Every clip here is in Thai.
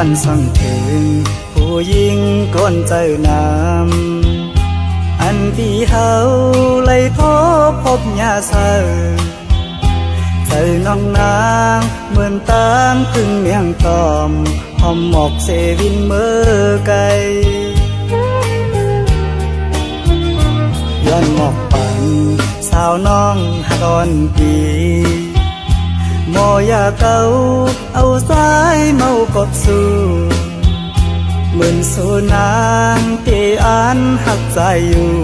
อนสั่งถึง ผู้หญิงก้นเจอนำอันที่เฮาไล่ทบพบยาเสอเจอน้องนางเหมือนตามถึงเมียงตอมหอมหมอกเซวินเมื่อไกลย้อนหมอกปันสาวน้องหากอนปีย เก่าเอาสายเมากดสู้เหมือนสูนางที่อ่านหักใจอยู่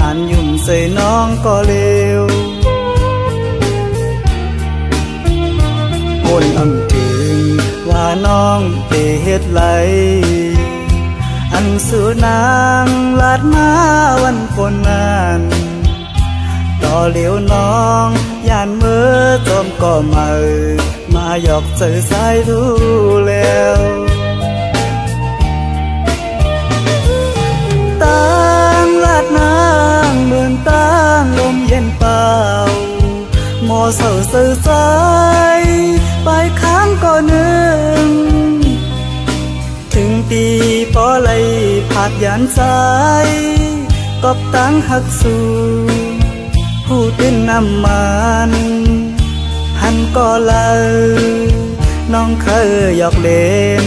อ่านยุ่มใส่น้องก็เร็วคนอังถึงว่าน้องเตเฮ็ดไหลอันสูนางลาดมาวันฝนนั้นต่อเหลียวน้องยานมือจมก็มาาหยอกเจอสายดูแล้วตั้งลาดนางเหมือนตั้งลมเย็นเปล่าหมอเศร้าสื่อใจไปค้างก็นึงถึงปีปอไหลผาดยานสายกบตั้งหักสูผู้ดินน้ำมัน ก็เลย น้องเคยหยอกเล่น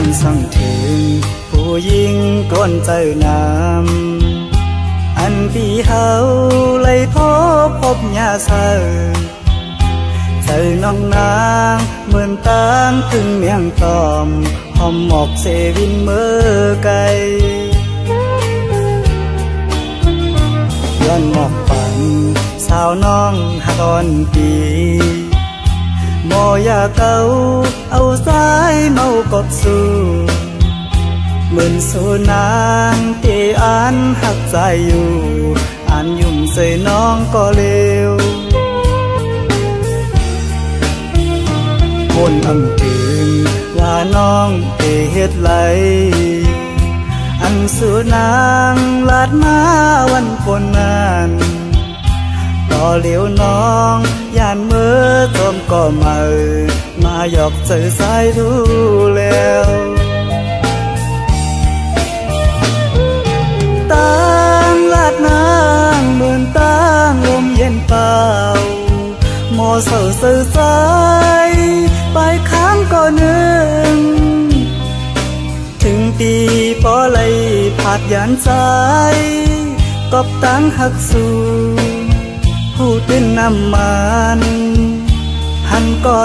ย้อนสั่งถึง ผู้หญิงก้นเจอนำอันพี่เฮาไล่ทบพบยาเสอเจอน้องนางเหมือนตามถึงเมียงตอมหอมหมอกเซวินเมื่อไกลย้อนหมอกปันสาวน้องหักอ่อนปี มอยาเก่าเอาสายเมากดสู้เหมือนสูนางที่อ่านหักใจอยู่ อ่านยุ่มใส่น้องก็เร็วคนอังถึงว่าน้องเตเฮ็ดไหลอันสูนางลาดมาวันฝนนั้นต่อเหลียวน้อง ยานมือตมก็มามาหยอกเจอสายดูแล้วตั้งลาดนางเหมือนตั้งลมเย็นเปล่าหมอเศร้าสื่อใจไปค้างก็นึงถึงปีปอไหลผาดยานสายกบตั้งหักสู เป็นน้ำมันหันก็